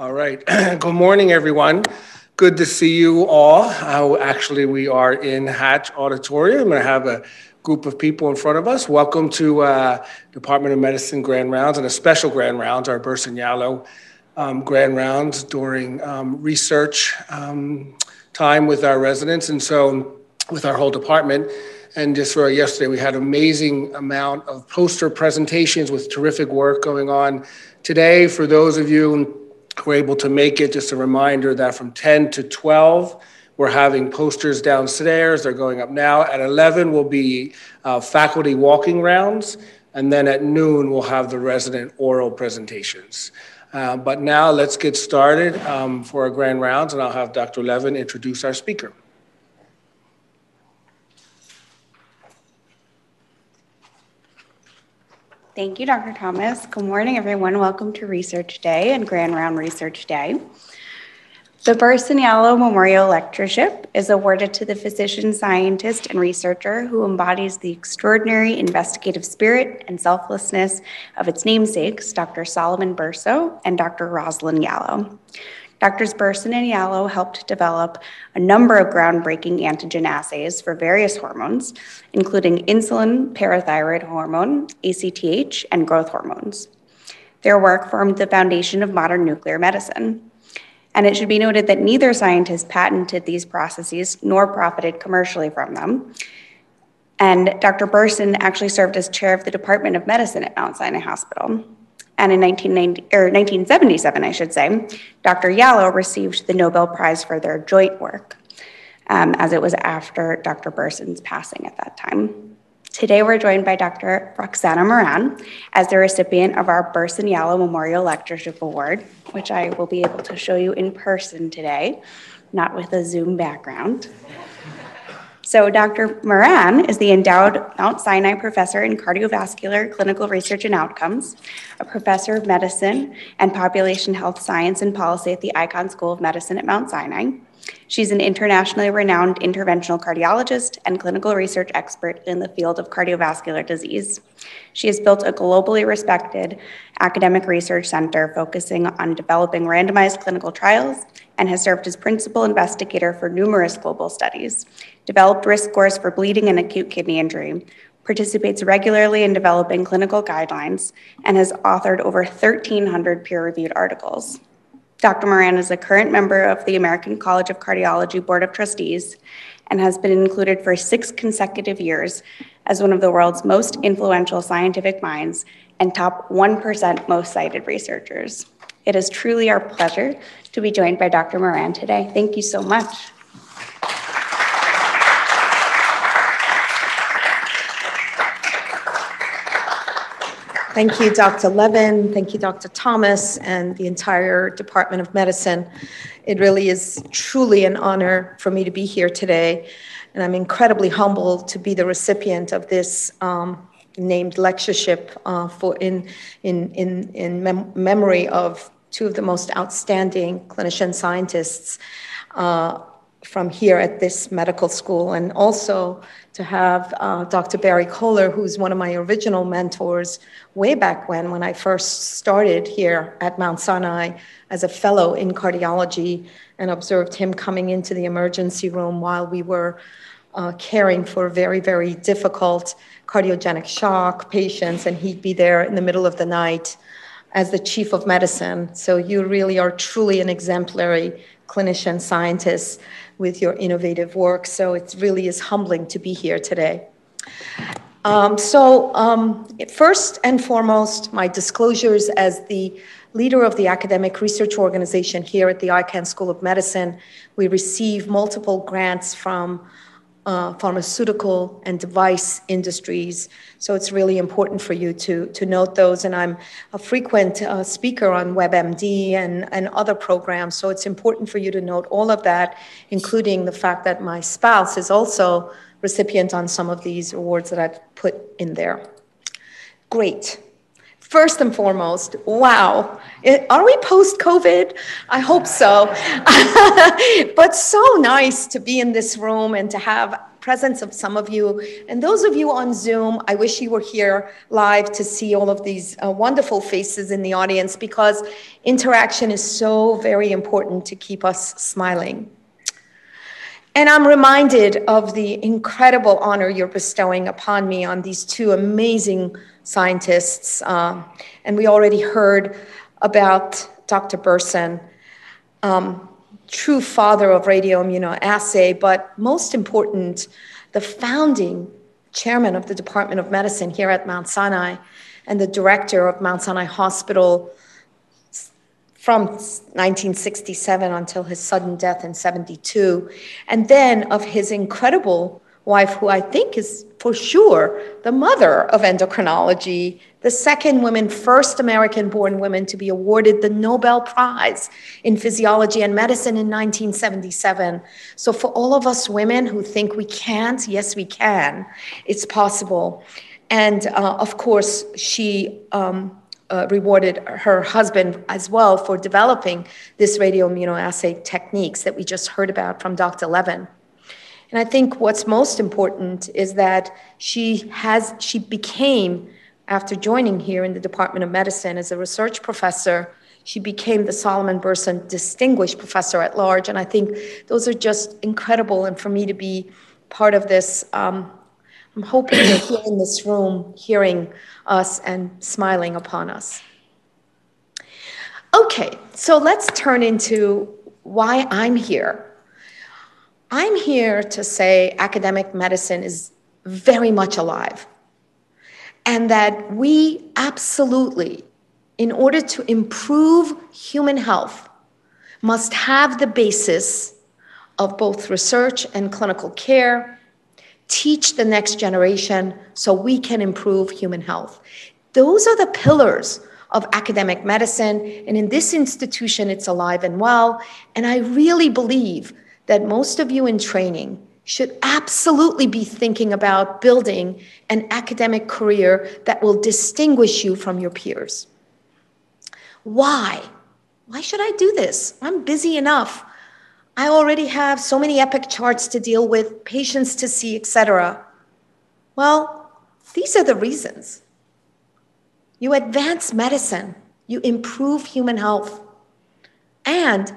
All right. Good morning, everyone. Good to see you all. Uh, actually, we are in Hatch Auditorium. I have a group of people in front of us. Welcome to uh, Department of Medicine Grand Rounds and a special Grand Rounds, our Berson um, Grand Rounds during um, research um, time with our residents and so with our whole department. And just for yesterday, we had amazing amount of poster presentations with terrific work going on. Today, for those of you who are able to make it, just a reminder that from 10 to 12, we're having posters downstairs. They're going up now. At 11 will be uh, faculty walking rounds. And then at noon, we'll have the resident oral presentations. Uh, but now let's get started um, for our grand rounds, and I'll have Dr. Levin introduce our speaker. Thank you, Dr. Thomas. Good morning, everyone. Welcome to Research Day and Grand Round Research Day. The Yalow Memorial Lectureship is awarded to the physician, scientist, and researcher who embodies the extraordinary investigative spirit and selflessness of its namesakes, Dr. Solomon Berso and Dr. Rosalind Yalow. Doctors Berson and Yalow helped develop a number of groundbreaking antigen assays for various hormones, including insulin, parathyroid hormone, ACTH, and growth hormones. Their work formed the foundation of modern nuclear medicine. And it should be noted that neither scientist patented these processes nor profited commercially from them. And Dr. Berson actually served as chair of the Department of Medicine at Mount Sinai Hospital. And in 1990, or 1977, I should say, Dr. Yalow received the Nobel Prize for their joint work, um, as it was after Dr. Berson's passing at that time. Today, we're joined by Dr. Roxana Mehran as the recipient of our Burson Yalow Memorial Lectureship Award, which I will be able to show you in person today, not with a Zoom background. So, Dr. Mehran is the endowed Mount Sinai professor in cardiovascular clinical research and outcomes, a professor of medicine and population health science and policy at the Icahn School of Medicine at Mount Sinai. She's an internationally renowned interventional cardiologist and clinical research expert in the field of cardiovascular disease. She has built a globally respected academic research center focusing on developing randomized clinical trials and has served as principal investigator for numerous global studies, developed risk scores for bleeding and acute kidney injury, participates regularly in developing clinical guidelines, and has authored over 1,300 peer reviewed articles. Dr. Mehran is a current member of the American College of Cardiology Board of Trustees and has been included for six consecutive years as one of the world's most influential scientific minds and top 1% most cited researchers. It is truly our pleasure to be joined by Dr. Mehran today. Thank you so much. Thank you, Dr. Levin. Thank you, Dr. Thomas, and the entire Department of Medicine. It really is truly an honor for me to be here today, and I'm incredibly humbled to be the recipient of this um, named lectureship uh, for in in in in mem- memory of two of the most outstanding clinician scientists. Uh, from here at this medical school, and also to have uh, Dr. Barry Coller, who's one of my original mentors way back when, when I first started here at Mount Sinai as a fellow in cardiology, and observed him coming into the emergency room while we were uh, caring for very, very difficult cardiogenic shock patients, and he'd be there in the middle of the night as the chief of medicine. So you really are truly an exemplary clinician scientists with your innovative work. So it really is humbling to be here today. Um, so, um, first and foremost, my disclosures as the leader of the academic research organization here at the Icahn School of Medicine. We receive multiple grants from uh, pharmaceutical and device industries. So it's really important for you to, to note those. And I'm a frequent uh, speaker on WebMD and, and other programs. So it's important for you to note all of that, including the fact that my spouse is also recipient on some of these awards that I've put in there. Great. First and foremost, wow. Are we post COVID? I hope so. but so nice to be in this room and to have presence of some of you. And those of you on Zoom, I wish you were here live to see all of these uh, wonderful faces in the audience because interaction is so very important to keep us smiling. And I'm reminded of the incredible honor you're bestowing upon me on these two amazing scientists. Uh, and we already heard about Dr. Berson. Um, true father of radioimmunoassay, but most important, the founding chairman of the Department of Medicine here at Mount Sinai and the director of Mount Sinai Hospital from 1967 until his sudden death in 72, and then of his incredible wife, who I think is for sure the mother of endocrinology, the second woman, first American born woman to be awarded the Nobel Prize in Physiology and Medicine in 1977. So, for all of us women who think we can't, yes, we can. It's possible. And uh, of course, she um, uh, rewarded her husband as well for developing this radioimmunoassay techniques that we just heard about from Dr. Levin. And I think what's most important is that she has she became after joining here in the Department of Medicine as a research professor, she became the Solomon Berson Distinguished Professor at Large. And I think those are just incredible. And for me to be part of this, um, I'm hoping you're here in this room hearing us and smiling upon us. Okay, so let's turn into why I'm here. I'm here to say academic medicine is very much alive, and that we absolutely, in order to improve human health, must have the basis of both research and clinical care, teach the next generation so we can improve human health. Those are the pillars of academic medicine, and in this institution, it's alive and well. And I really believe that most of you in training should absolutely be thinking about building an academic career that will distinguish you from your peers. Why? Why should I do this? I'm busy enough. I already have so many epic charts to deal with, patients to see, etc. Well, these are the reasons. You advance medicine, you improve human health, and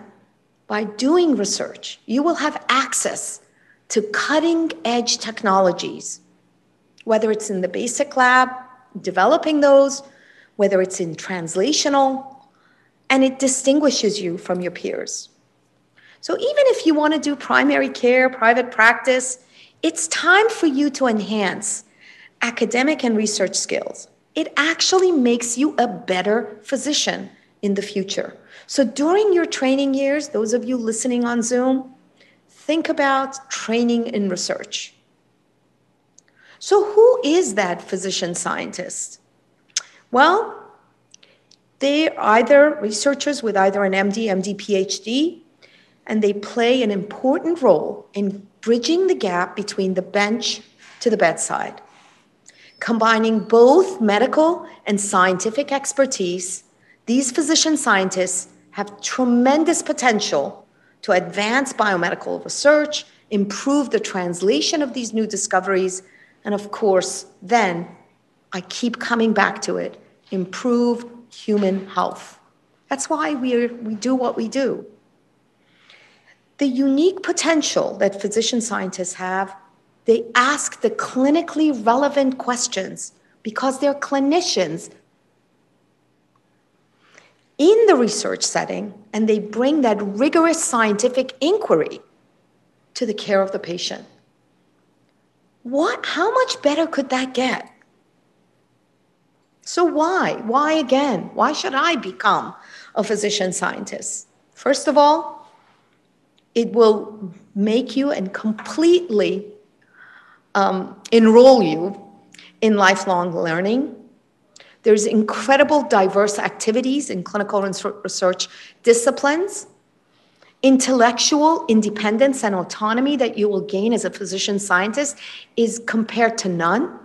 by doing research, you will have access to cutting edge technologies, whether it's in the basic lab, developing those, whether it's in translational, and it distinguishes you from your peers. So even if you want to do primary care, private practice, it's time for you to enhance academic and research skills. It actually makes you a better physician in the future. So during your training years, those of you listening on Zoom, think about training in research. So, who is that physician scientist? Well, they're either researchers with either an MD, MD, PhD, and they play an important role in bridging the gap between the bench to the bedside, combining both medical and scientific expertise. These physician scientists have tremendous potential to advance biomedical research, improve the translation of these new discoveries, and of course, then I keep coming back to it improve human health. That's why we, we do what we do. The unique potential that physician scientists have, they ask the clinically relevant questions because they're clinicians in the research setting and they bring that rigorous scientific inquiry to the care of the patient. What, how much better could that get? So, why? Why again? Why should I become a physician scientist? First of all, it will make you and completely um, enroll you in lifelong learning there's incredible diverse activities in clinical research disciplines, intellectual independence and autonomy that you will gain as a physician scientist is compared to none.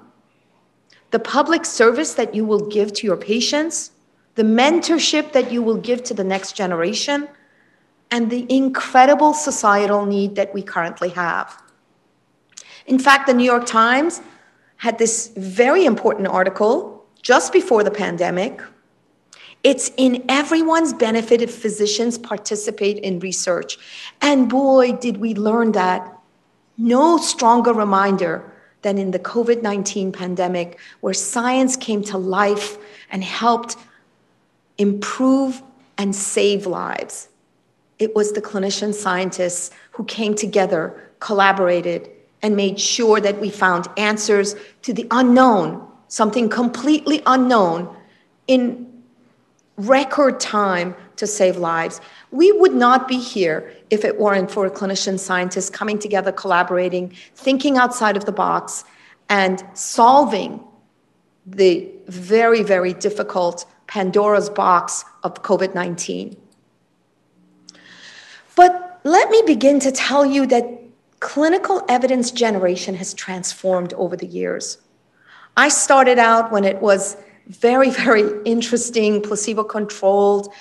The public service that you will give to your patients, the mentorship that you will give to the next generation, and the incredible societal need that we currently have. In fact, the New York Times had this very important article just before the pandemic. It's in everyone's benefit if physicians participate in research. And boy, did we learn that. No stronger reminder than in the COVID 19 pandemic, where science came to life and helped improve and save lives. It was the clinician scientists who came together, collaborated, and made sure that we found answers to the unknown, something completely unknown, in record time to save lives. We would not be here if it weren't for clinician scientists coming together, collaborating, thinking outside of the box, and solving the very, very difficult Pandora's box of COVID 19. But let me begin to tell you that clinical evidence generation has transformed over the years. I started out when it was very, very interesting, placebo controlled,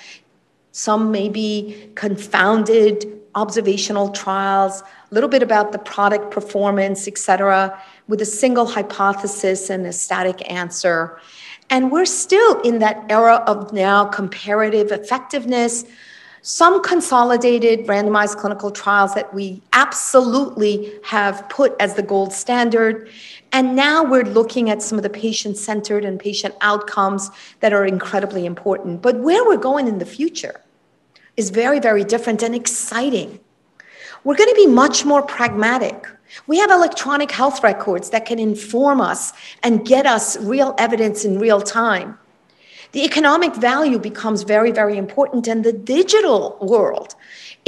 some maybe confounded observational trials, a little bit about the product performance, et cetera, with a single hypothesis and a static answer. And we're still in that era of now comparative effectiveness, some consolidated randomized clinical trials that we absolutely have put as the gold standard. And now we're looking at some of the patient centered and patient outcomes that are incredibly important. But where we're going in the future is very, very different and exciting. We're going to be much more pragmatic. We have electronic health records that can inform us and get us real evidence in real time. The economic value becomes very, very important, and the digital world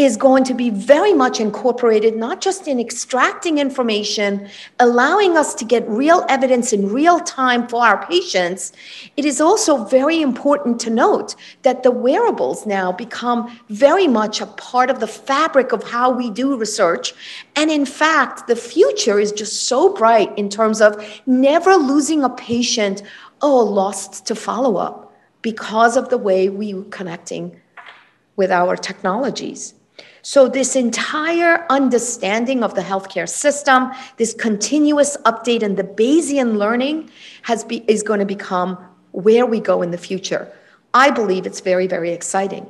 is going to be very much incorporated, not just in extracting information, allowing us to get real evidence in real time for our patients. It is also very important to note that the wearables now become very much a part of the fabric of how we do research. And in fact, the future is just so bright in terms of never losing a patient, oh, lost to follow up because of the way we are connecting with our technologies. So, this entire understanding of the healthcare system, this continuous update and the Bayesian learning has be, is going to become where we go in the future. I believe it's very, very exciting.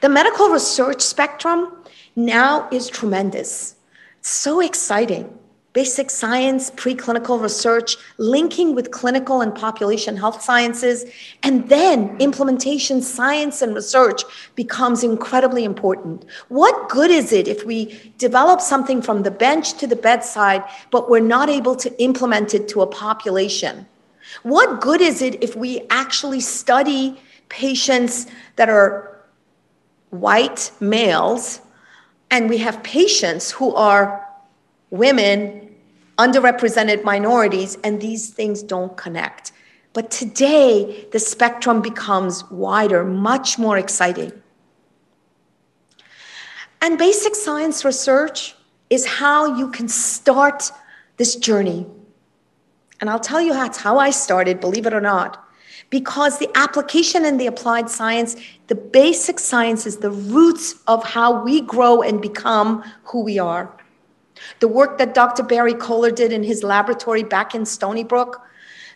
The medical research spectrum now is tremendous. It's so exciting basic science, preclinical research, linking with clinical and population health sciences, and then implementation science and research becomes incredibly important. What good is it if we develop something from the bench to the bedside, but we're not able to implement it to a population? What good is it if we actually study patients that are white males and we have patients who are women underrepresented minorities, and these things don't connect. But today, the spectrum becomes wider, much more exciting. And basic science research is how you can start this journey. And I'll tell you that's how I started, believe it or not. Because the application and the applied science, the basic science is the roots of how we grow and become who we are. The work that Dr. Barry Coller did in his laboratory back in Stony Brook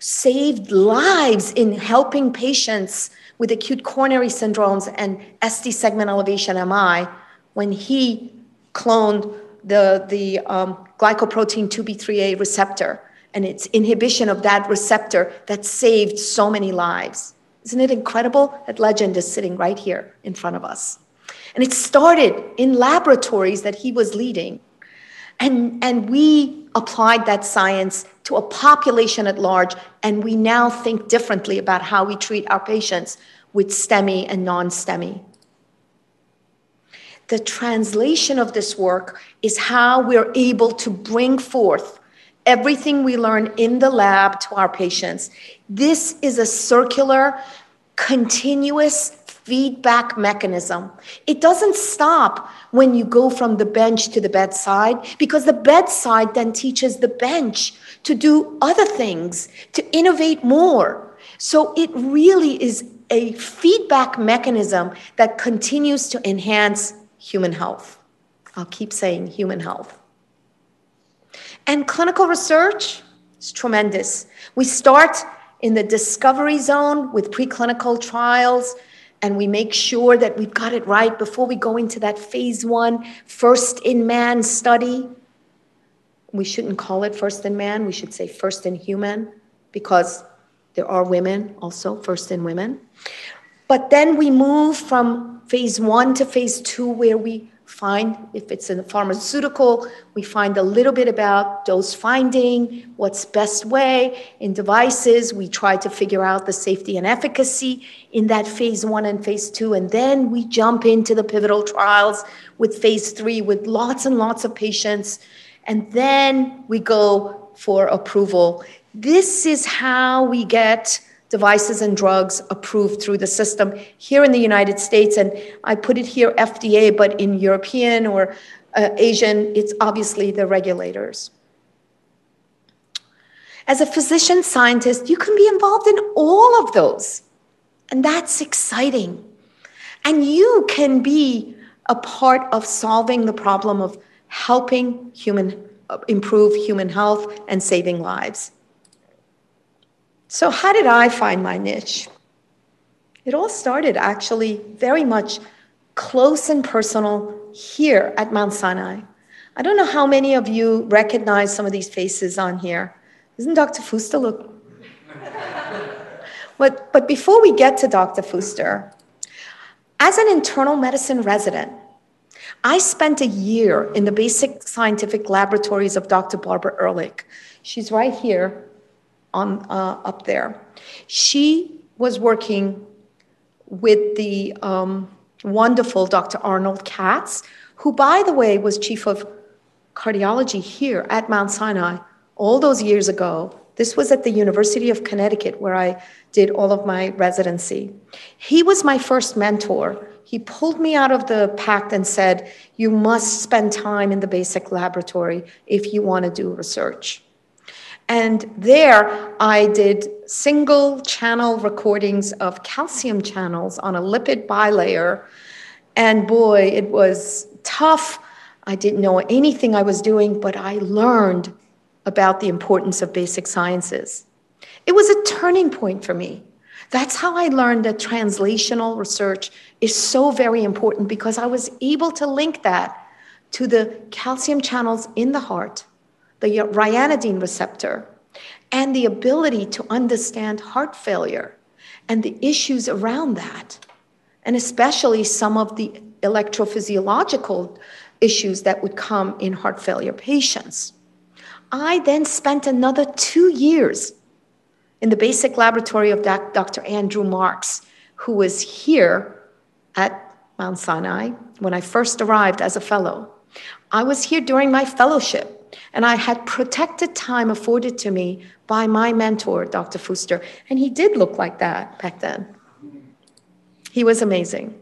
saved lives in helping patients with acute coronary syndromes and ST segment elevation MI when he cloned the, the um, glycoprotein 2B3A receptor and its inhibition of that receptor that saved so many lives. Isn't it incredible? That legend is sitting right here in front of us. And it started in laboratories that he was leading and, and we applied that science to a population at large, and we now think differently about how we treat our patients with STEMI and non STEMI. The translation of this work is how we're able to bring forth everything we learn in the lab to our patients. This is a circular, continuous feedback mechanism. It doesn't stop when you go from the bench to the bedside because the bedside then teaches the bench to do other things, to innovate more. So it really is a feedback mechanism that continues to enhance human health. I'll keep saying human health. And clinical research is tremendous. We start in the discovery zone with preclinical trials, and we make sure that we've got it right before we go into that phase one, first in man study. We shouldn't call it first in man, we should say first in human, because there are women also, first in women. But then we move from phase one to phase two, where we find, if it's in a pharmaceutical, we find a little bit about dose finding, what's best way. In devices, we try to figure out the safety and efficacy in that phase one and phase two. And then we jump into the pivotal trials with phase three with lots and lots of patients. And then we go for approval. This is how we get devices and drugs approved through the system here in the United States. And I put it here FDA, but in European or uh, Asian, it's obviously the regulators. As a physician scientist, you can be involved in all of those. And that's exciting. And you can be a part of solving the problem of helping human uh, improve human health and saving lives. So, how did I find my niche? It all started actually very much close and personal here at Mount Sinai. I don't know how many of you recognize some of these faces on here. Isn't Dr. Fuster look? but, but before we get to Dr. Fuster, as an internal medicine resident, I spent a year in the basic scientific laboratories of Dr. Barbara Ehrlich. She's right here on uh, up there. She was working with the um, wonderful Dr. Arnold Katz, who, by the way, was chief of cardiology here at Mount Sinai all those years ago. This was at the University of Connecticut, where I did all of my residency. He was my first mentor. He pulled me out of the pact and said, You must spend time in the basic laboratory if you want to do research. And there I did single channel recordings of calcium channels on a lipid bilayer. And boy, it was tough. I didn't know anything I was doing, but I learned about the importance of basic sciences. It was a turning point for me. That's how I learned that translational research is so very important because I was able to link that to the calcium channels in the heart the ryanodine receptor, and the ability to understand heart failure and the issues around that, and especially some of the electrophysiological issues that would come in heart failure patients. I then spent another two years in the basic laboratory of Dr. Andrew Marks, who was here at Mount Sinai when I first arrived as a fellow. I was here during my fellowship and I had protected time afforded to me by my mentor, Dr. Fuster. And he did look like that back then. He was amazing.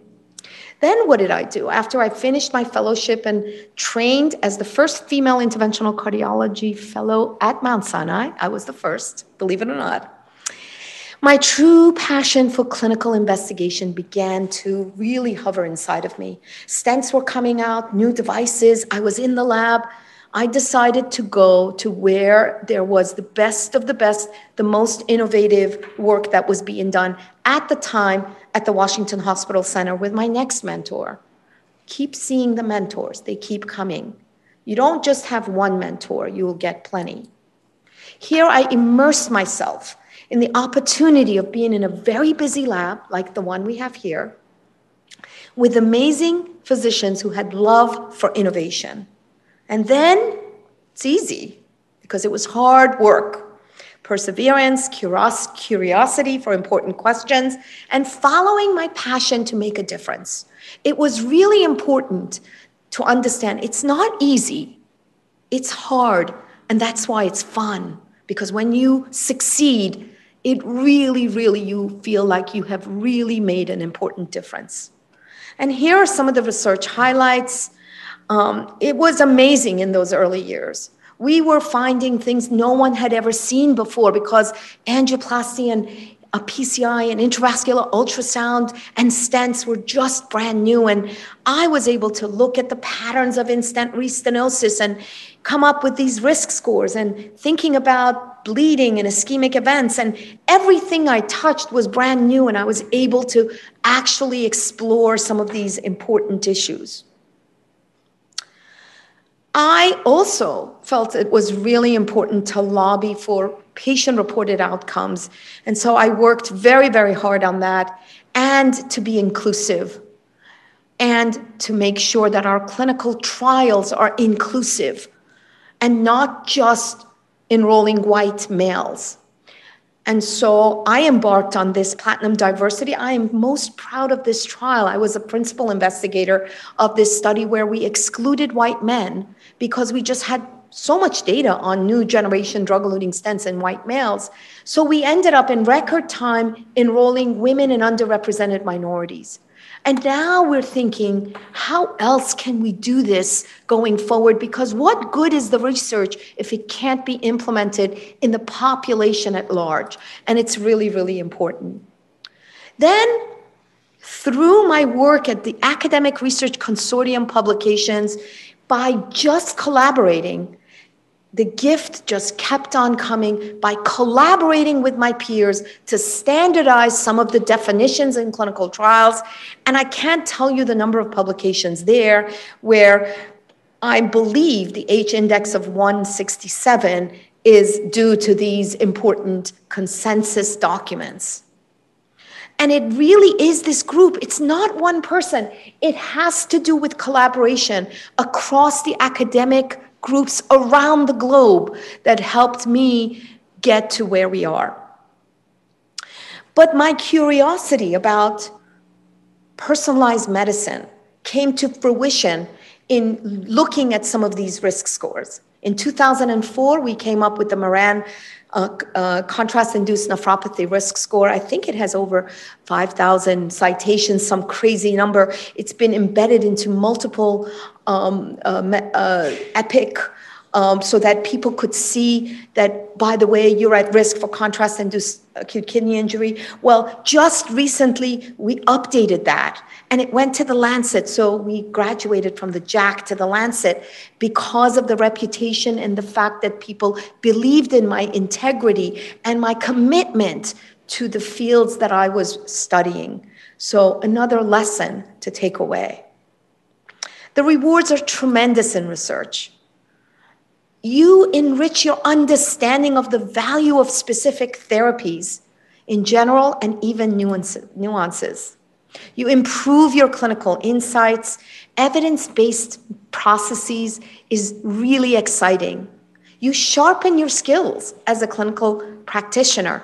Then what did I do? After I finished my fellowship and trained as the first female interventional cardiology fellow at Mount Sinai, I was the first, believe it or not. My true passion for clinical investigation began to really hover inside of me. Stents were coming out, new devices. I was in the lab I decided to go to where there was the best of the best, the most innovative work that was being done at the time at the Washington Hospital Center with my next mentor. Keep seeing the mentors, they keep coming. You don't just have one mentor, you will get plenty. Here I immersed myself in the opportunity of being in a very busy lab like the one we have here with amazing physicians who had love for innovation. And then it's easy because it was hard work perseverance, curiosity for important questions, and following my passion to make a difference. It was really important to understand it's not easy, it's hard, and that's why it's fun. Because when you succeed, it really, really, you feel like you have really made an important difference. And here are some of the research highlights. Um, it was amazing in those early years. We were finding things no one had ever seen before because angioplasty and a PCI, and intravascular ultrasound, and stents were just brand new. And I was able to look at the patterns of in-stent restenosis and come up with these risk scores and thinking about bleeding and ischemic events. And everything I touched was brand new, and I was able to actually explore some of these important issues. I also felt it was really important to lobby for patient reported outcomes. And so I worked very, very hard on that and to be inclusive and to make sure that our clinical trials are inclusive and not just enrolling white males. And so I embarked on this platinum diversity. I am most proud of this trial. I was a principal investigator of this study where we excluded white men because we just had so much data on new generation drug eluting stents in white males. So we ended up in record time enrolling women and underrepresented minorities. And now we're thinking, how else can we do this going forward? Because what good is the research if it can't be implemented in the population at large? And it's really, really important. Then, through my work at the Academic Research Consortium publications, by just collaborating, the gift just kept on coming by collaborating with my peers to standardize some of the definitions in clinical trials. And I can't tell you the number of publications there where I believe the H index of 167 is due to these important consensus documents. And it really is this group. It's not one person. It has to do with collaboration across the academic groups around the globe that helped me get to where we are. But my curiosity about personalized medicine came to fruition in looking at some of these risk scores. In 2004, we came up with the Mehran uh, uh, contrast-induced nephropathy risk score. I think it has over 5,000 citations, some crazy number. It's been embedded into multiple um, uh, uh EPIC um, so that people could see that, by the way, you're at risk for contrast induced acute kidney injury. Well, just recently we updated that and it went to the Lancet. So we graduated from the JACC to the Lancet because of the reputation and the fact that people believed in my integrity and my commitment to the fields that I was studying. So, another lesson to take away. The rewards are tremendous in research you enrich your understanding of the value of specific therapies in general and even nuances. You improve your clinical insights. Evidence based processes is really exciting. You sharpen your skills as a clinical practitioner.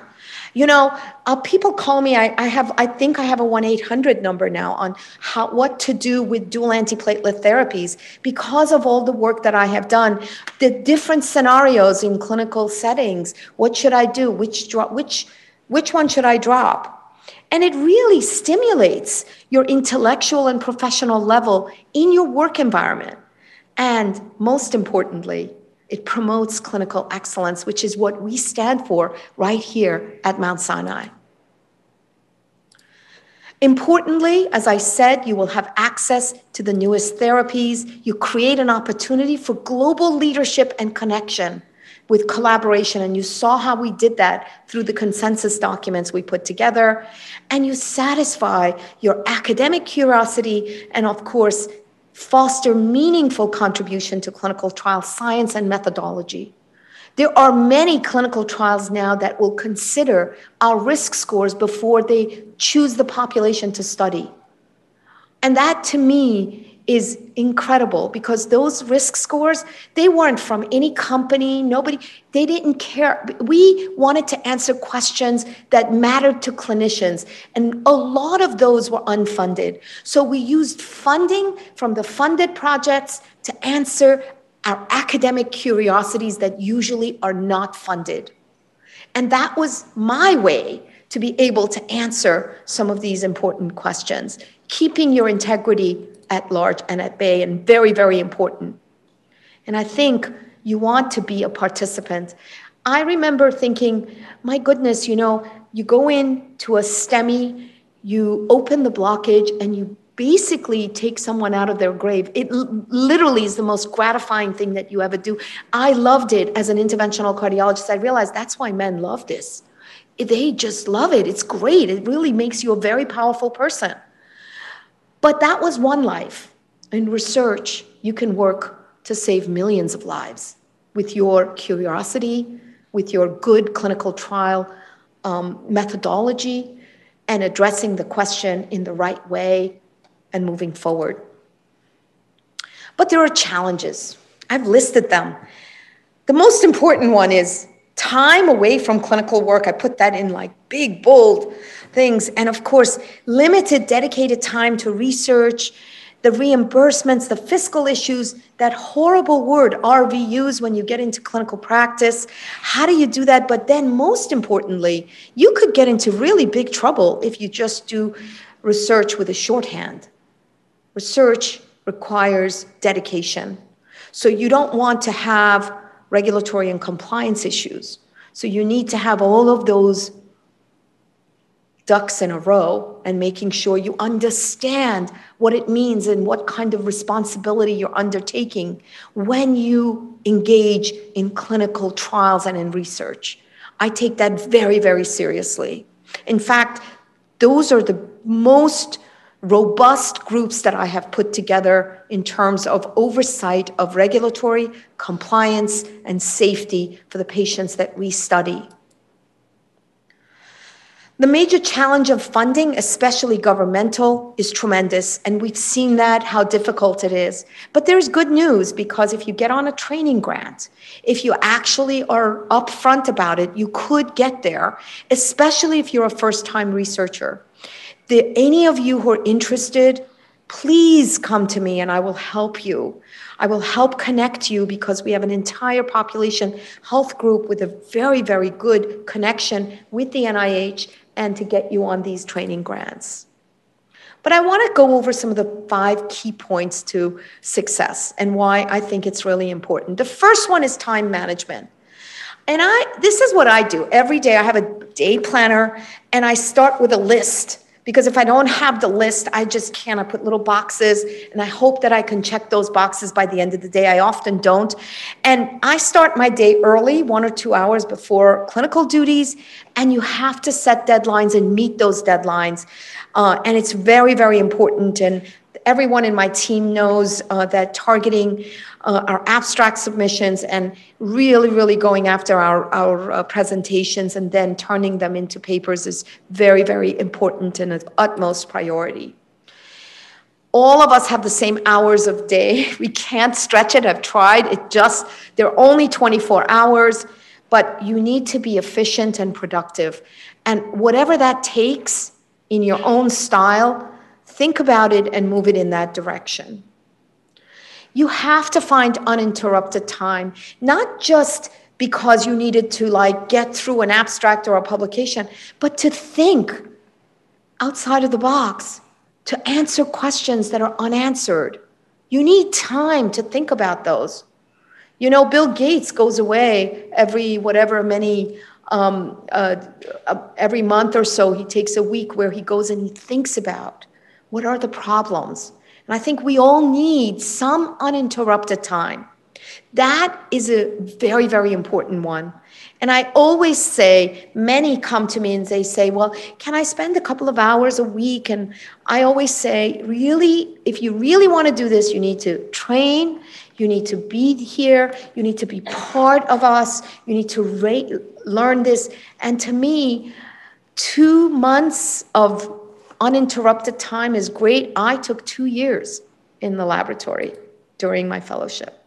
You know, uh, people call me. I, I have. I think I have a one eight hundred number now on how what to do with dual antiplatelet therapies because of all the work that I have done. The different scenarios in clinical settings. What should I do? Which drop? Which which one should I drop? And it really stimulates your intellectual and professional level in your work environment. And most importantly, it promotes clinical excellence, which is what we stand for right here at Mount Sinai. Importantly, as I said, you will have access to the newest therapies. You create an opportunity for global leadership and connection with collaboration. And you saw how we did that through the consensus documents we put together. And you satisfy your academic curiosity and, of course, foster meaningful contribution to clinical trial science and methodology. There are many clinical trials now that will consider our risk scores before they choose the population to study. And that to me is incredible because those risk scores they weren't from any company nobody they didn't care. We wanted to answer questions that mattered to clinicians and a lot of those were unfunded. So we used funding from the funded projects to answer our academic curiosities that usually are not funded. And that was my way to be able to answer some of these important questions. Keeping your integrity at large and at bay, and very, very important. And I think you want to be a participant. I remember thinking, my goodness, you know, you go in to a STEMI, you open the blockage, and you basically take someone out of their grave. It literally is the most gratifying thing that you ever do. I loved it as an interventional cardiologist. I realized that's why men love this. They just love it. It's great. It really makes you a very powerful person. But that was one life. In research, you can work to save millions of lives with your curiosity, with your good clinical trial um, methodology, and addressing the question in the right way and moving forward. But there are challenges. I've listed them. The most important one is time away from clinical work. I put that in like big, bold things. And of course, limited dedicated time to research, the reimbursements, the fiscal issues, that horrible word RVUs when you get into clinical practice. How do you do that? But then, most importantly, you could get into really big trouble if you just do research with a shorthand. Research requires dedication. So you don't want to have regulatory and compliance issues. So you need to have all of those ducks in a row and making sure you understand what it means and what kind of responsibility you're undertaking when you engage in clinical trials and in research. I take that very, very seriously. In fact, those are the most robust groups that I have put together in terms of oversight of regulatory, compliance, and safety for the patients that we study. The major challenge of funding, especially governmental, is tremendous, and we've seen that, how difficult it is. But there's good news because if you get on a training grant, if you actually are upfront about it, you could get there, especially if you're a first time researcher the, any of you who are interested, please come to me and I will help you. I will help connect you because we have an entire population health group with a very, very good connection with the NIH and to get you on these training grants. But I want to go over some of the five key points to success and why I think it's really important. The first one is time management. And I this is what I do. Every day I have a day planner and I start with a list because if I don't have the list, I just can't. I put little boxes and I hope that I can check those boxes by the end of the day. I often don't. And I start my day early, one or two hours before clinical duties, and you have to set deadlines and meet those deadlines. Uh, and it's very, very important. And everyone in my team knows uh, that targeting uh, our abstract submissions and really, really going after our, our uh, presentations and then turning them into papers is very, very important and of utmost priority. All of us have the same hours of day. We can't stretch it. I've tried. It just, they're only 24 hours, but you need to be efficient and productive. And whatever that takes in your own style, think about it and move it in that direction. You have to find uninterrupted time, not just because you needed to like get through an abstract or a publication, but to think outside of the box, to answer questions that are unanswered. You need time to think about those. You know, Bill Gates goes away every whatever many um, uh, uh, every month or so. He takes a week where he goes and he thinks about what are the problems? And I think we all need some uninterrupted time. That is a very, very important one. And I always say, many come to me and they say, Well, can I spend a couple of hours a week? And I always say, Really, if you really want to do this, you need to train, you need to be here, you need to be part of us, you need to rate, learn this. And to me, two months of uninterrupted time is great. I took two years in the laboratory during my fellowship.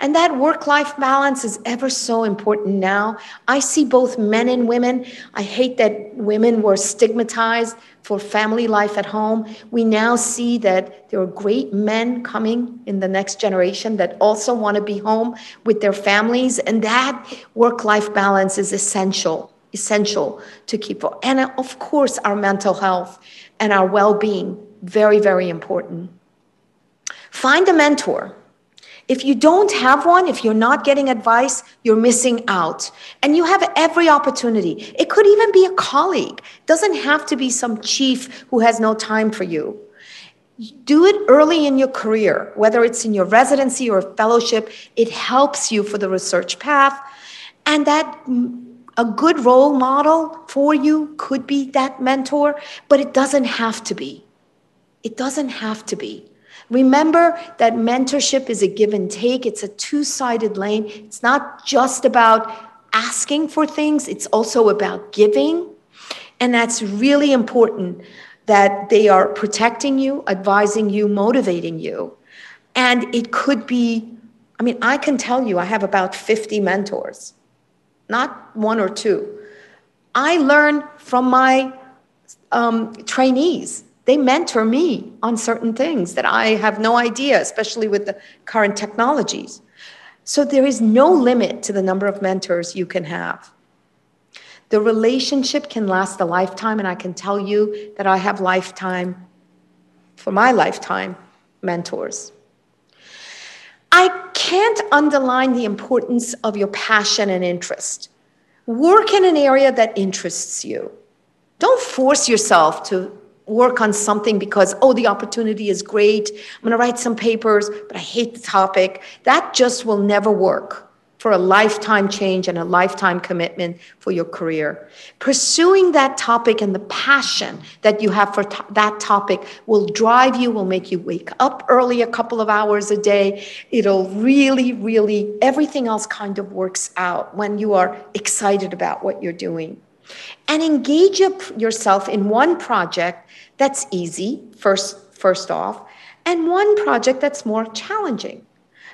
And that work life balance is ever so important now. I see both men and women. I hate that women were stigmatized for family life at home. We now see that there are great men coming in the next generation that also want to be home with their families. And that work life balance is essential essential to keep. And uh, of course, our mental health and our well being, very, very important. Find a mentor. If you don't have one, if you're not getting advice, you're missing out. And you have every opportunity. It could even be a colleague. It doesn't have to be some chief who has no time for you. Do it early in your career, whether it's in your residency or fellowship. It helps you for the research path. And that a good role model for you could be that mentor, but it doesn't have to be. It doesn't have to be. Remember that mentorship is a give and take, it's a two sided lane. It's not just about asking for things, it's also about giving. And that's really important that they are protecting you, advising you, motivating you. And it could be, I mean, I can tell you, I have about 50 mentors not one or two. I learn from my um, trainees. They mentor me on certain things that I have no idea, especially with the current technologies. So there is no limit to the number of mentors you can have. The relationship can last a lifetime, and I can tell you that I have lifetime, for my lifetime, mentors. I can't underline the importance of your passion and interest. Work in an area that interests you. Don't force yourself to work on something because, oh, the opportunity is great. I'm going to write some papers, but I hate the topic. That just will never work for a lifetime change and a lifetime commitment for your career. Pursuing that topic and the passion that you have for that topic will drive you, will make you wake up early a couple of hours a day. It'll really, really, everything else kind of works out when you are excited about what you're doing. And engage yourself in one project that's easy, first, first off, and one project that's more challenging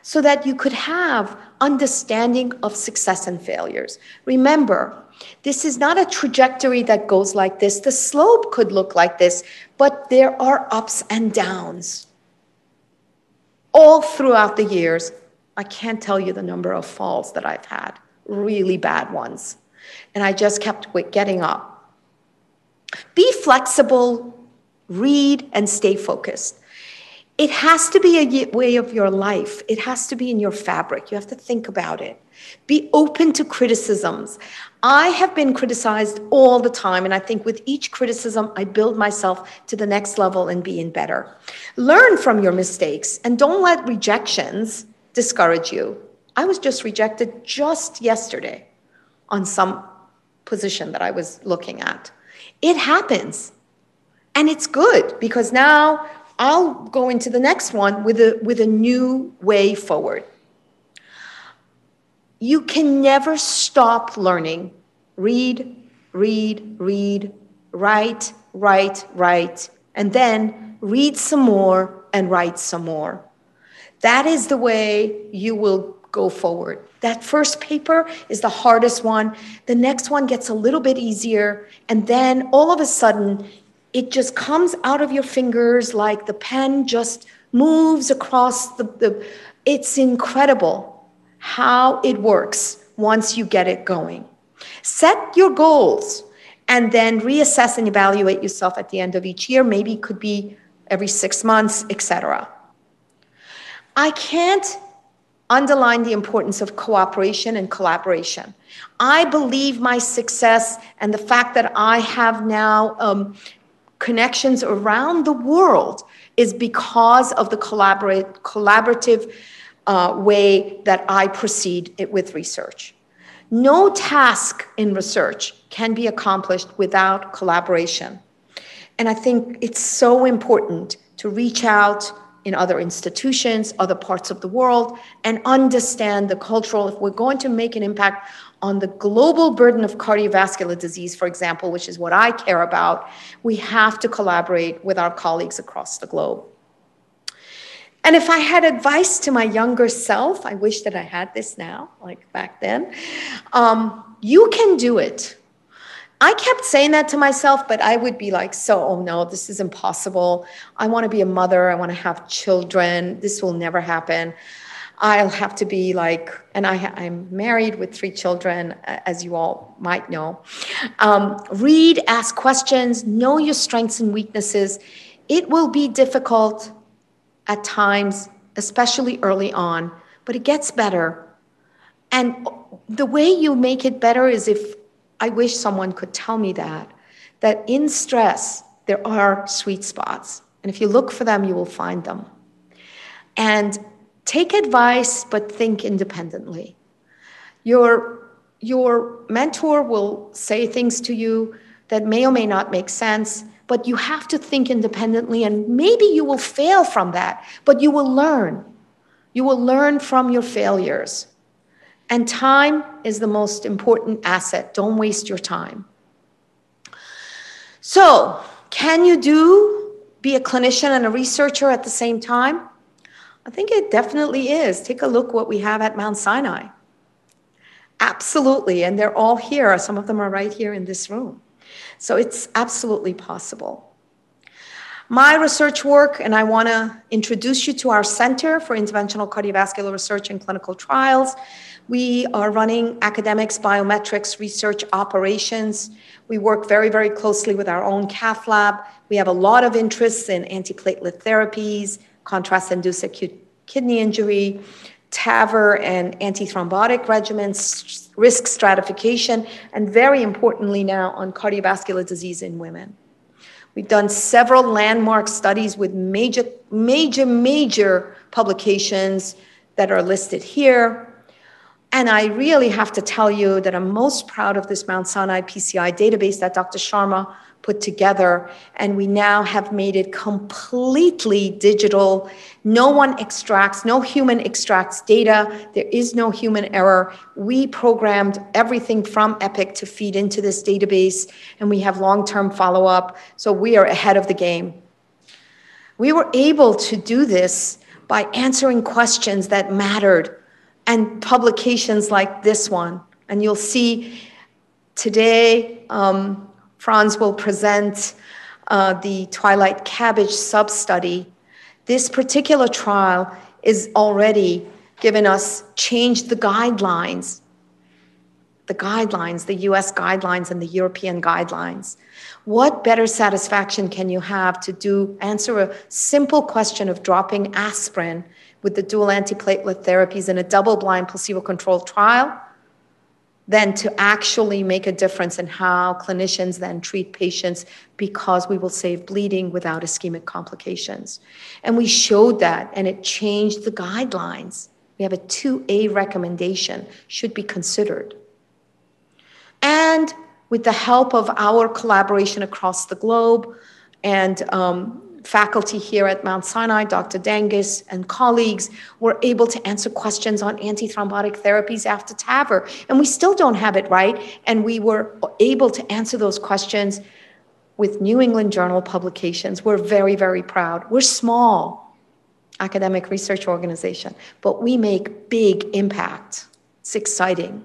so that you could have understanding of success and failures. Remember, this is not a trajectory that goes like this. The slope could look like this, but there are ups and downs. All throughout the years, I can't tell you the number of falls that I've had, really bad ones. And I just kept getting up. Be flexible, read, and stay focused. It has to be a way of your life. It has to be in your fabric. You have to think about it. Be open to criticisms. I have been criticized all the time, and I think with each criticism, I build myself to the next level and being better. Learn from your mistakes and don't let rejections discourage you. I was just rejected just yesterday on some position that I was looking at. It happens. And it's good because now I'll go into the next one with a, with a new way forward. You can never stop learning. Read, read, read, write, write, write, and then read some more and write some more. That is the way you will go forward. That first paper is the hardest one. The next one gets a little bit easier. And then all of a sudden, it just comes out of your fingers like the pen just moves across the, the it's incredible how it works once you get it going. Set your goals and then reassess and evaluate yourself at the end of each year. Maybe it could be every six months etc i can't underline the importance of cooperation and collaboration. I believe my success and the fact that i have now um, connections around the world is because of the collaborate, collaborative uh, way that I proceed with research. No task in research can be accomplished without collaboration. And I think it's so important to reach out in other institutions, other parts of the world, and understand the cultural, if we're going to make an impact on the global burden of cardiovascular disease, for example, which is what I care about, we have to collaborate with our colleagues across the globe. And if I had advice to my younger self, I wish that I had this now, like back then, um, you can do it. I kept saying that to myself, but I would be like, so, oh no, this is impossible. I want to be a mother. I want to have children. This will never happen. I'll have to be like, and I, am married with three children, as you all might know. Um, read, ask questions, know your strengths and weaknesses. It will be difficult at times, especially early on, but it gets better. And the way you make it better is if I wish someone could tell me that, that in stress, there are sweet spots. And if you look for them, you will find them. And take advice, but think independently. Your, your mentor will say things to you that may or may not make sense, but you have to think independently, and maybe you will fail from that, but you will learn. You will learn from your failures. And time is the most important asset. Don't waste your time. So, can you do be a clinician and a researcher at the same time? I think it definitely is. Take a look what we have at Mount Sinai. Absolutely, and they're all here. Some of them are right here in this room. So it's absolutely possible. My research work, and I want to introduce you to our Center for Interventional Cardiovascular Research and Clinical Trials. We are running academics, biometrics, research operations. We work very, very closely with our own cath lab. We have a lot of interests in antiplatelet therapies, contrast-induced acute kidney injury, TAVR and antithrombotic regimens, risk stratification, and very importantly now on cardiovascular disease in women. We've done several landmark studies with major, major, major publications that are listed here. And I really have to tell you that I'm most proud of this Mount Sinai PCI database that Dr. Sharma put together. And we now have made it completely digital. No one extracts, no human extracts data. There is no human error. We programmed everything from Epic to feed into this database, and we have long term follow up. So we are ahead of the game. We were able to do this by answering questions that mattered and publications like this one. And you'll see today, um, Franz will present uh, the Twilight CABG sub-study. This particular trial is already given us changed the guidelines, the guidelines, the US guidelines and the European guidelines. What better satisfaction can you have to do answer a simple question of dropping aspirin with the dual antiplatelet therapies in a double blind placebo controlled trial than to actually make a difference in how clinicians then treat patients because we will save bleeding without ischemic complications. And we showed that and it changed the guidelines. We have a 2A recommendation, should be considered. And with the help of our collaboration across the globe and um, faculty here at Mount Sinai, Dr. Dangas, and colleagues were able to answer questions on antithrombotic therapies after TAVR. And we still don't have it right. And we were able to answer those questions with New England Journal publications. We're very, very proud. We're small academic research organization, but we make big impact. It's exciting.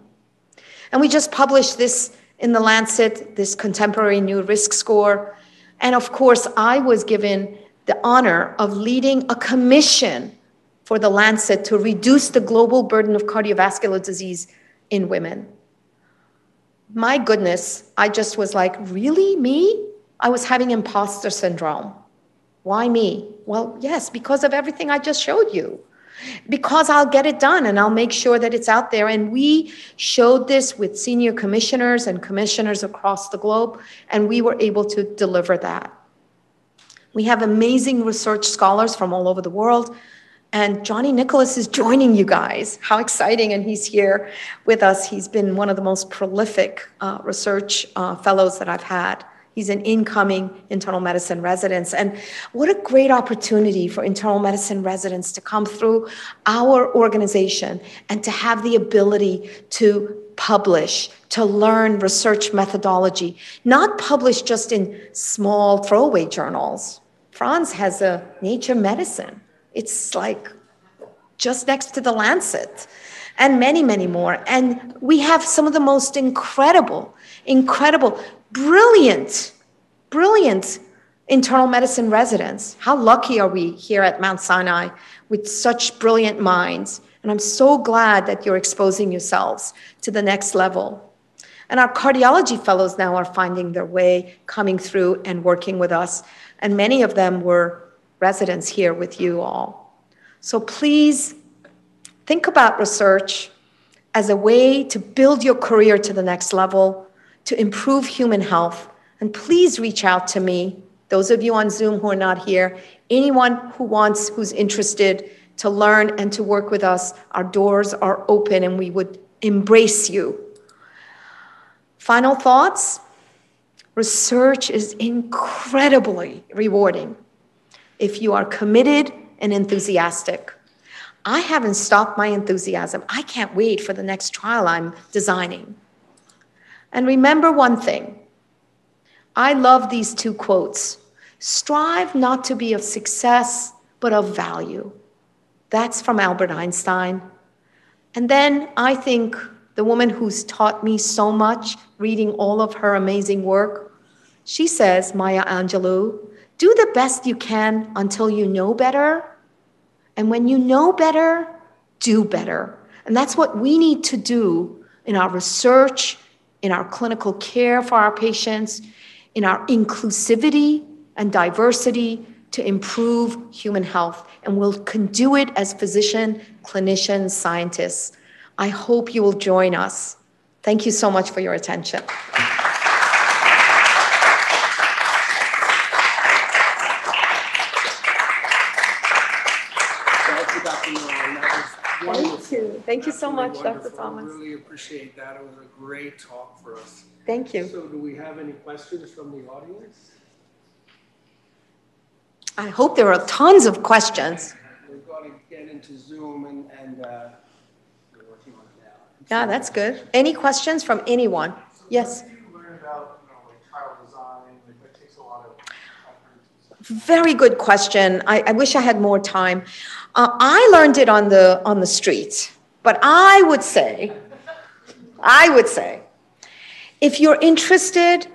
And we just published this in the Lancet, this contemporary new risk score and of course, I was given the honor of leading a commission for the Lancet to reduce the global burden of cardiovascular disease in women. My goodness, I just was like, really? Me? I was having imposter syndrome. Why me? Well, yes, because of everything I just showed you because I'll get it done and I'll make sure that it's out there. And we showed this with senior commissioners and commissioners across the globe, and we were able to deliver that. We have amazing research scholars from all over the world. And Johnny Nicholas is joining you guys. How exciting! And he's here with us. He's been one of the most prolific uh, research uh, fellows that I've had. He's an incoming internal medicine resident. And what a great opportunity for internal medicine residents to come through our organization and to have the ability to publish, to learn research methodology, not publish just in small throwaway journals. Franz has a Nature Medicine. It's like just next to the Lancet and many, many more. And we have some of the most incredible, incredible brilliant, brilliant internal medicine residents. How lucky are we here at Mount Sinai with such brilliant minds? And I'm so glad that you're exposing yourselves to the next level. And our cardiology fellows now are finding their way, coming through and working with us. And many of them were residents here with you all. So please think about research as a way to build your career to the next level, to improve human health. And please reach out to me, those of you on Zoom who are not here, anyone who wants, who's interested to learn and to work with us, our doors are open and we would embrace you. Final thoughts? Research is incredibly rewarding if you are committed and enthusiastic. I haven't stopped my enthusiasm. I can't wait for the next trial I'm designing. And remember one thing I love these two quotes strive not to be of success, but of value. That's from Albert Einstein. And then I think the woman who's taught me so much, reading all of her amazing work, she says, Maya Angelou, do the best you can until you know better. And when you know better, do better. And that's what we need to do in our research, in our clinical care for our patients, in our inclusivity and diversity to improve human health. And we'll can do it as physician, clinicians, scientists. I hope you will join us. Thank you so much for your attention. Thank you so much, Dr. Wonderful. Thomas. Really appreciate that. It was a great talk for us. Thank you. So do we have any questions from the audience? I hope there are tons of questions. We're going to get into Zoom and, and, uh, we're working on it now. Yeah, that's good. Any questions from anyone? Yes. How do you learn about, you know, like trial design, like that takes a lot of effort and stuff? Very good question. I, I wish I had more time. Uh, I learned it on the on the street, but I would say, I would say, if you're interested,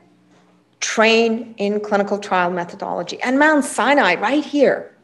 train in clinical trial methodology. And Mount Sinai, right here,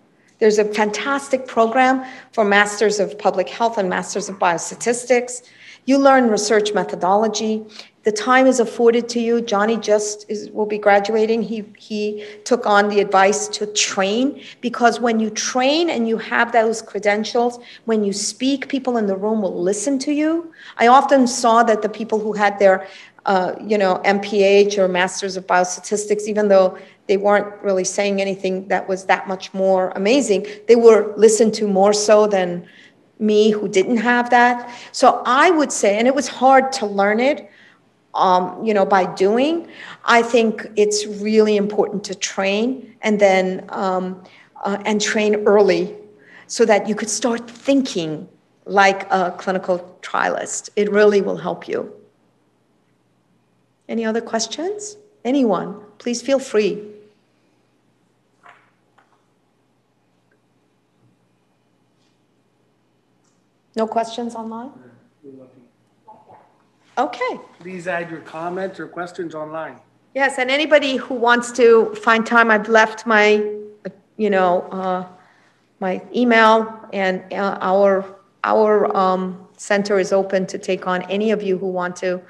there's a fantastic program for Masters of Public Health and Masters of Biostatistics. You learn research methodology. The time is afforded to you. Johnny just is, will be graduating. He, he took on the advice to train because when you train and you have those credentials, when you speak, people in the room will listen to you. I often saw that the people who had their uh, you know, MPH or Masters of Biostatistics, even though they weren't really saying anything that was that much more amazing, they were listened to more so than me who didn't have that. So I would say, and it was hard to learn it, um, you know, by doing. I think it's really important to train and then um, uh, and train early, so that you could start thinking like a clinical trialist. It really will help you. Any other questions? Anyone? Please feel free. No questions online? Okay. Please add your comments or questions online. Yes, and anybody who wants to find time, I've left my, you know, uh, my email, and uh, our, our um, center is open to take on any of you who want to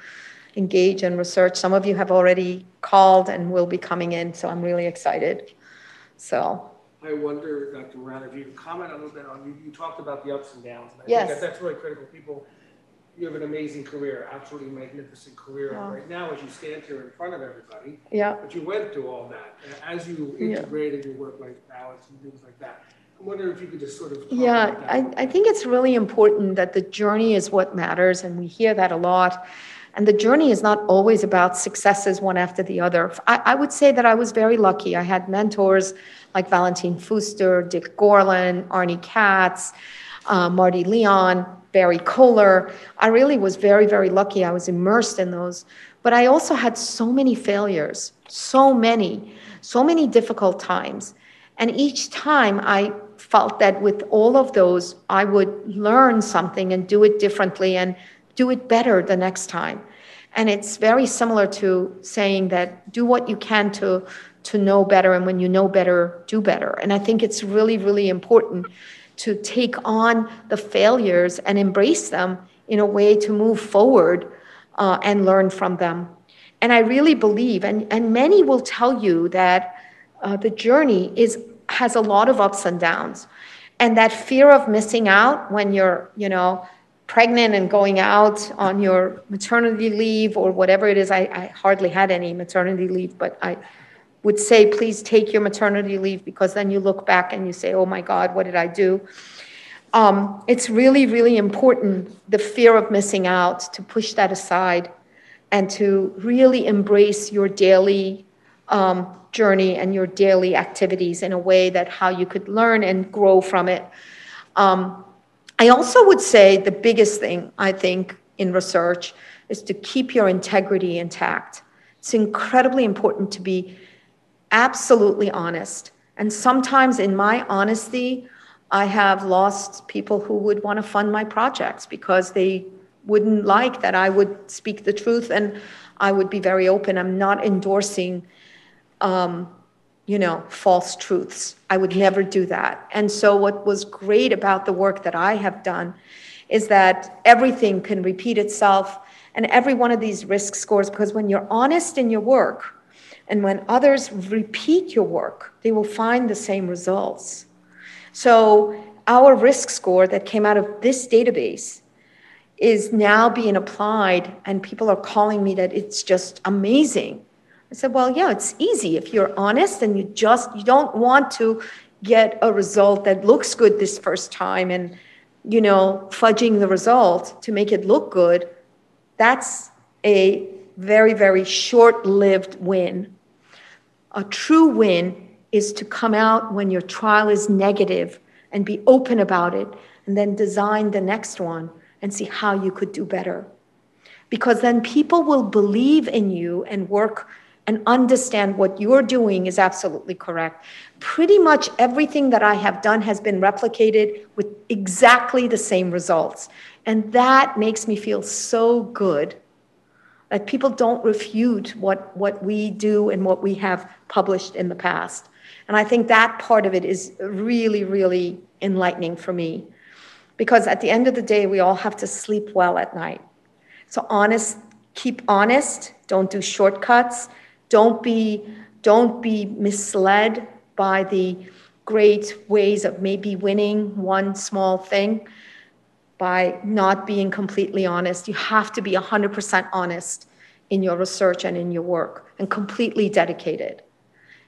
engage in research. Some of you have already called and will be coming in, so I'm really excited. So, I wonder, Dr. Mehran, if you comment a little bit on, you, you talked about the ups and downs. and I think Yes. that That's really critical. People, you have an amazing career, absolutely magnificent career. Yeah. Right now, as you stand here in front of everybody, yeah. but you went through all that. As you Yeah. integrated your work-life balance and things like that, I wonder if you could just sort of. talk Yeah, about that. I, I think it's really important that the journey is what matters, and we hear that a lot. And the journey is not always about successes one after the other. I, I would say that I was very lucky. I had mentors like Valentine Fuster, Dick Gorlin, Arnie Katz, uh, Marty Leon, Barry Coller. I really was very, very lucky. I was immersed in those. But I also had so many failures, so many, so many difficult times. And each time I felt that with all of those, I would learn something and do it differently and do it better the next time. And it's very similar to saying that do what you can to, to know better, and when you know better, do better. And I think it's really, really important to take on the failures and embrace them in a way to move forward uh, and learn from them. And I really believe, and, and many will tell you that uh, the journey is has a lot of ups and downs. And that fear of missing out when you're, you know, pregnant and going out on your maternity leave or whatever it is. I, I hardly had any maternity leave, but I would say, please take your maternity leave because then you look back and you say, oh my God, what did I do? Um, it's really, really important, the fear of missing out, to push that aside and to really embrace your daily um, journey and your daily activities in a way that how you could learn and grow from it. Um, I also would say the biggest thing I think in research is to keep your integrity intact. It's incredibly important to be absolutely honest. And sometimes in my honesty, I have lost people who would want to fund my projects because they wouldn't like that I would speak the truth and I would be very open. I'm not endorsing, um, you know, false truths. I would never do that. And so, what was great about the work that I have done is that everything can repeat itself and every one of these risk scores, because when you're honest in your work and when others repeat your work, they will find the same results. So, our risk score that came out of this database is now being applied, and people are calling me that it's just amazing. I said, well, yeah, it's easy if you're honest and you just you don't want to get a result that looks good this first time and you know fudging the result to make it look good. That's a very very short-lived win. A true win is to come out when your trial is negative and be open about it and then design the next one and see how you could do better. Because then people will believe in you and work and understand what you're doing is absolutely correct. Pretty much everything that I have done has been replicated with exactly the same results. And that makes me feel so good that people don't refute what, what we do and what we have published in the past. And I think that part of it is really, really enlightening for me because at the end of the day, we all have to sleep well at night. So honest, keep honest. Don't do shortcuts. Don't be, don't be misled by the great ways of maybe winning one small thing by not being completely honest. You have to be 100% honest in your research and in your work and completely dedicated.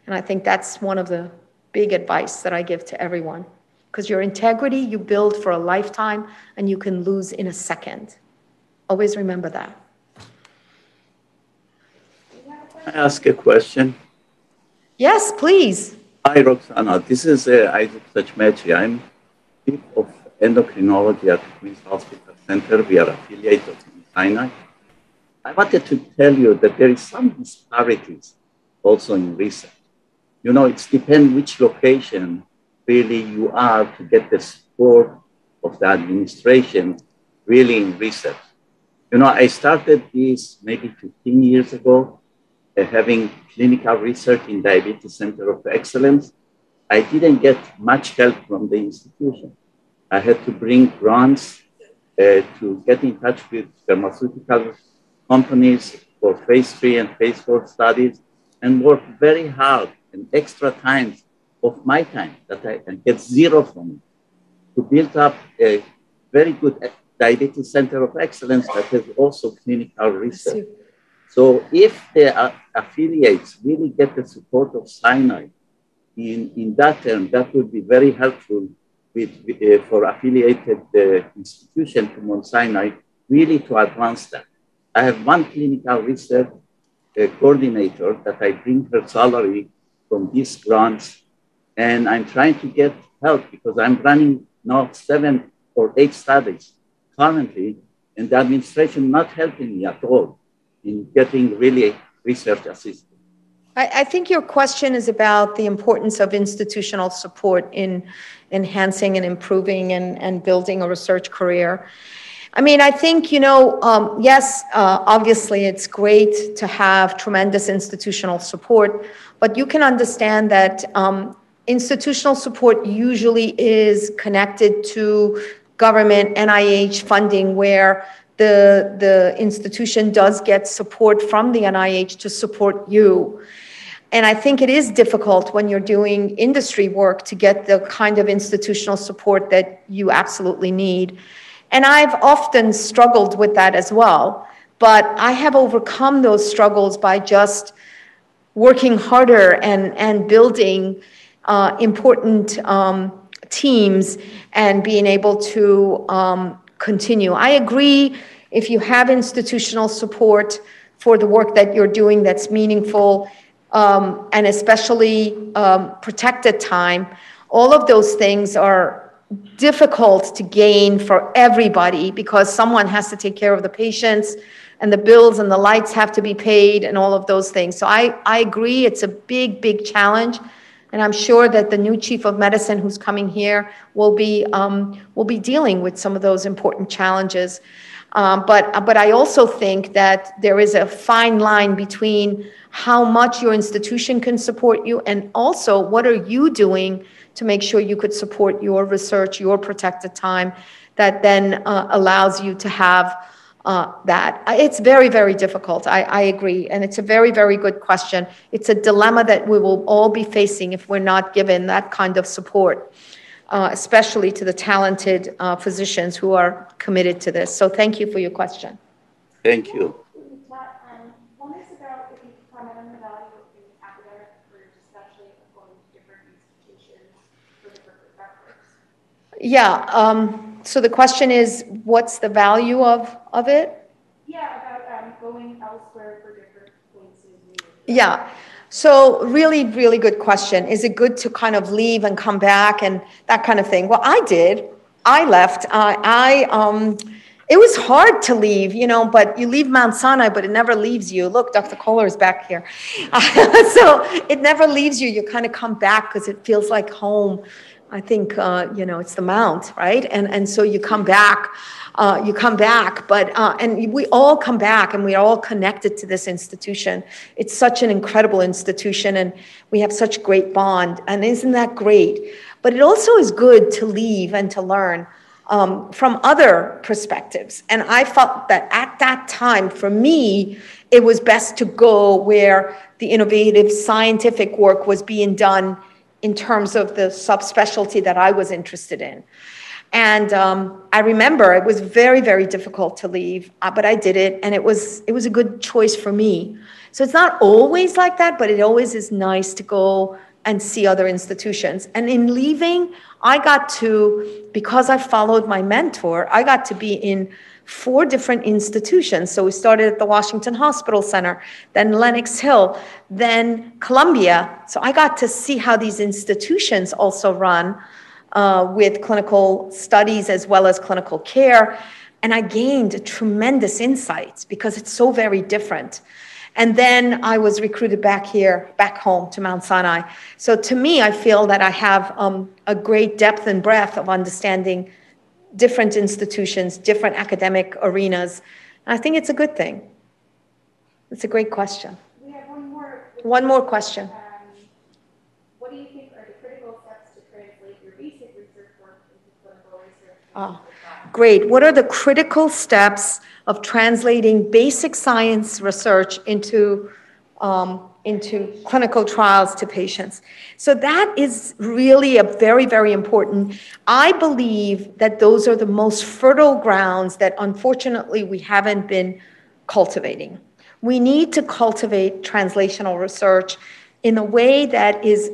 And I think that's one of the big advice that I give to everyone because your integrity you build for a lifetime and you can lose in a second. Always remember that. I ask a question? Yes, please. Hi, Roxana. This is uh, Isaac Sachmechi. I'm chief of endocrinology at the Queen's Hospital Center. We are affiliated with Sinai. I wanted to tell you that there is some disparities also in research. You know, it depends which location really you are to get the support of the administration really in research. You know, I started this maybe 15 years ago, uh, having clinical research in Diabetes Center of Excellence. I didn't get much help from the institution. I had to bring grants uh, to get in touch with pharmaceutical companies for phase three and phase four studies and work very hard and extra times of my time that I can get zero from it to build up a very good diabetes center of excellence that has also clinical research. So if the affiliates really get the support of Sinai in, in that term, that would be very helpful with, uh, for affiliated uh, institution to Mount Sinai really to advance that. I have one clinical research uh, coordinator that I bring her salary from these grants and I'm trying to get help because I'm running now seven or eight studies currently, and the administration not helping me at all in getting really research assistance. I, I think your question is about the importance of institutional support in enhancing and improving and, and building a research career. I mean, I think, you know, um, yes, uh, obviously it's great to have tremendous institutional support, but you can understand that um, institutional support usually is connected to government NIH funding where the, the institution does get support from the NIH to support you. And I think it is difficult when you're doing industry work to get the kind of institutional support that you absolutely need. And I've often struggled with that as well. But I have overcome those struggles by just working harder and, and building uh, important um, teams and being able to um, continue. I agree if you have institutional support for the work that you're doing that's meaningful um, and especially um, protected time, all of those things are difficult to gain for everybody because someone has to take care of the patients and the bills and the lights have to be paid and all of those things. So I, I agree, it's a big, big challenge. And I'm sure that the new chief of medicine who's coming here will be, um, will be dealing with some of those important challenges. Um, but, but I also think that there is a fine line between how much your institution can support you and also what are you doing to make sure you could support your research, your protected time that then uh, allows you to have uh, that. It's very, very difficult. I, I agree. And it's a very, very good question. It's a dilemma that we will all be facing if we're not given that kind of support, uh, especially to the talented uh, physicians who are committed to this. So thank you for your question. Thank you. Yeah. Um, so the question is, what's the value of of it? Yeah, about um, going elsewhere for different places. Yeah. So really, really good question. Is it good to kind of leave and come back and that kind of thing? Well, I did. I left. Uh, I um, it was hard to leave, you know, but you leave Mount Sinai, but it never leaves you. Look, Dr. Coller is back here. so it never leaves you. You kind of come back because it feels like home. I think, uh, you know, it's the Mount, right? And, and so you come back uh, you come back. But uh, and we all come back, and we're all connected to this institution. It's such an incredible institution, and we have such great bond. And isn't that great? But it also is good to leave and to learn. Um, from other perspectives. And I felt that at that time, for me, it was best to go where the innovative scientific work was being done in terms of the subspecialty that I was interested in. And um, I remember it was very, very difficult to leave, uh, but I did it, and it was it was a good choice for me. So it's not always like that, but it always is nice to go and see other institutions. And in leaving, I got to because I followed my mentor, I got to be in four different institutions. So we started at the Washington Hospital Center, then Lenox Hill, then Columbia. So I got to see how these institutions also run uh, with clinical studies as well as clinical care. And I gained tremendous insights because it's so very different. And then I was recruited back here, back home to Mount Sinai. So to me, I feel that I have um, a great depth and breadth of understanding different institutions, different academic arenas. I think it's a good thing. It's a great question. We have one more. One more question. Um, what do you think are the critical steps to translate your basic research work into clinical research? Oh, great. What are the critical steps of translating basic science research into, um, into clinical trials to patients? So that is really a very, very important. I believe that those are the most fertile grounds that unfortunately we haven't been cultivating. We need to cultivate translational research in a way that is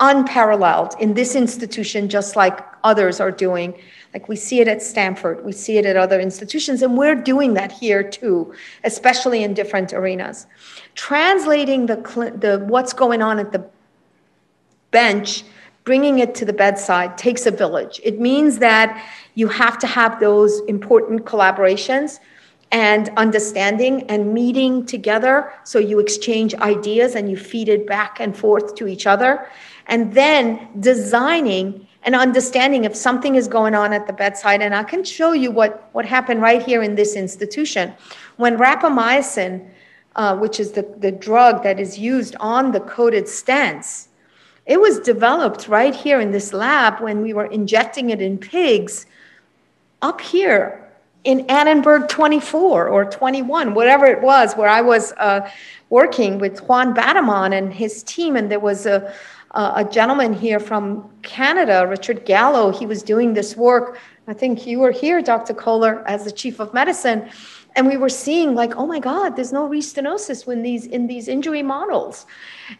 unparalleled in this institution, just like others are doing like we see it at Stanford, we see it at other institutions, and we're doing that here too, especially in different arenas. Translating the, the what's going on at the bench, bringing it to the bedside takes a village. It means that you have to have those important collaborations and understanding and meeting together so you exchange ideas and you feed it back and forth to each other and then designing and understanding if something is going on at the bedside. And I can show you what, what happened right here in this institution. When rapamycin, uh, which is the, the drug that is used on the coated stents, it was developed right here in this lab when we were injecting it in pigs up here in Annenberg 24 or 21, whatever it was, where I was uh, working with Juan Badimon and his team, and there was a, a gentleman here from Canada, Richard Gallo. He was doing this work. I think you were here, Dr. Coller, as the chief of medicine and we were seeing like oh my god there's no restenosis when these in these injury models.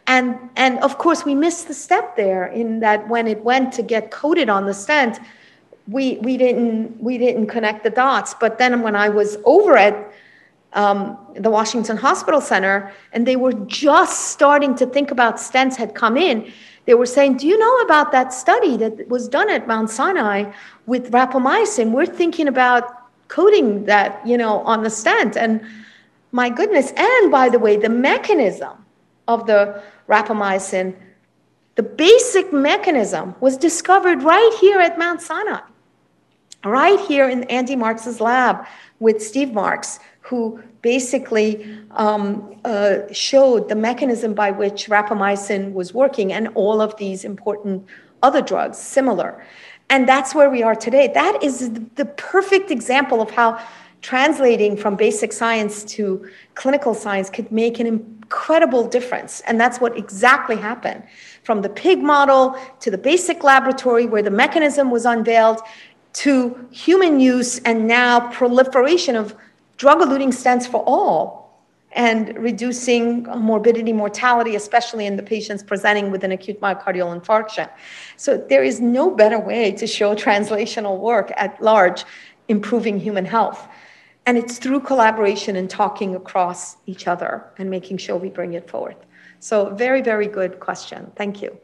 And and of course we missed the step there in that when it went to get coated on the stent we we didn't we didn't connect the dots. But then when i was over at um, the washington hospital center and they were just starting to think about stents had come in they were saying do you know about that study that was done at mount sinai with rapamycin? We're thinking about coating that, you know, on the stent. And my goodness, and by the way, the mechanism of the rapamycin, the basic mechanism was discovered right here at Mount Sinai, right here in Andy Marks's lab with Steve Marx, who basically um, uh, showed the mechanism by which rapamycin was working and all of these important other drugs similar. And that's where we are today. That is the perfect example of how translating from basic science to clinical science could make an incredible difference. And that's what exactly happened. From the pig model to the basic laboratory where the mechanism was unveiled to human use and now proliferation of drug eluting stents for all and reducing morbidity, mortality, especially in the patients presenting with an acute myocardial infarction. So there is no better way to show translational work at large improving human health. And it's through collaboration and talking across each other and making sure we bring it forward. So very, very good question. Thank you.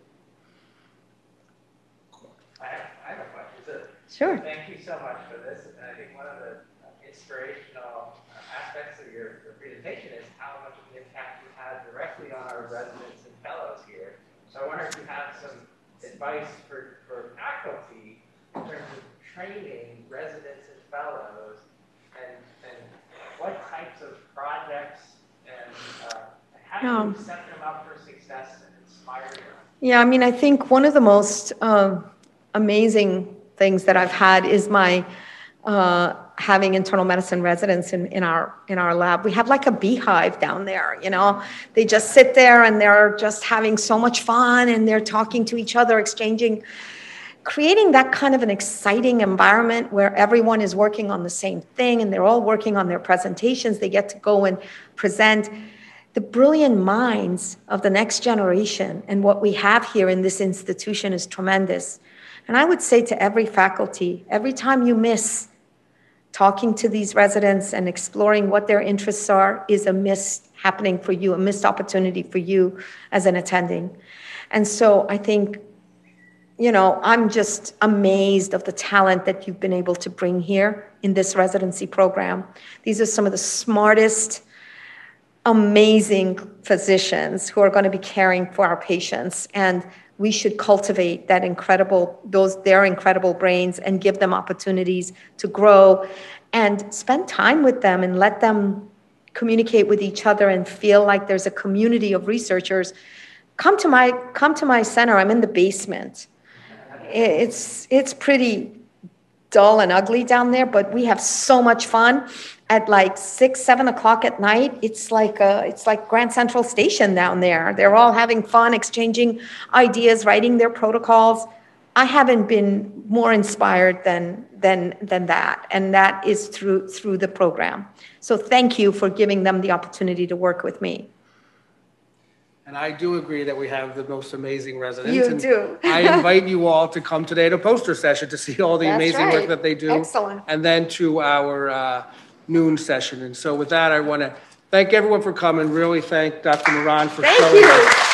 I have, I have a question. Sure. Thank you so much for this. And I think one of the inspirational aspects of your, your presentation is how much of an impact you had directly on our residents and fellows here. So I wonder if you have some advice for, for faculty in terms of training residents and fellows and, and what types of projects and uh, how do you set them up for success and inspire them? Yeah, I mean, I think one of the most uh, amazing things that I've had is my uh, having internal medicine residents in, in our in our lab. We have like a beehive down there, you know. They just sit there and they're just having so much fun and they're talking to each other, exchanging creating that kind of an exciting environment where everyone is working on the same thing and they're all working on their presentations. They get to go and present the brilliant minds of the next generation and what we have here in this institution is tremendous. And I would say to every faculty, every time you miss talking to these residents and exploring what their interests are is a missed happening for you, a missed opportunity for you as an attending. And so I think, you know, I'm just amazed of the talent that you've been able to bring here in this residency program. These are some of the smartest, amazing physicians who are going to be caring for our patients. And we should cultivate that incredible those their incredible brains and give them opportunities to grow and spend time with them and let them communicate with each other and feel like there's a community of researchers. Come to my come to my center. I'm in the basement. It's it's pretty dull and ugly down there but we have so much fun at like six, seven o'clock at night, it's like a, it's like Grand Central Station down there. They're all having fun, exchanging ideas, writing their protocols. I haven't been more inspired than than than that, and that is through through the program. So thank you for giving them the opportunity to work with me. And I do agree that we have the most amazing residents. You and do. I invite you all to come today to poster session to see all the That's amazing right. work that they do. Excellent. And then to our uh, noon session. And so with that, I want to thank everyone for coming, really thank Dr. Mehran for Thank showing us you.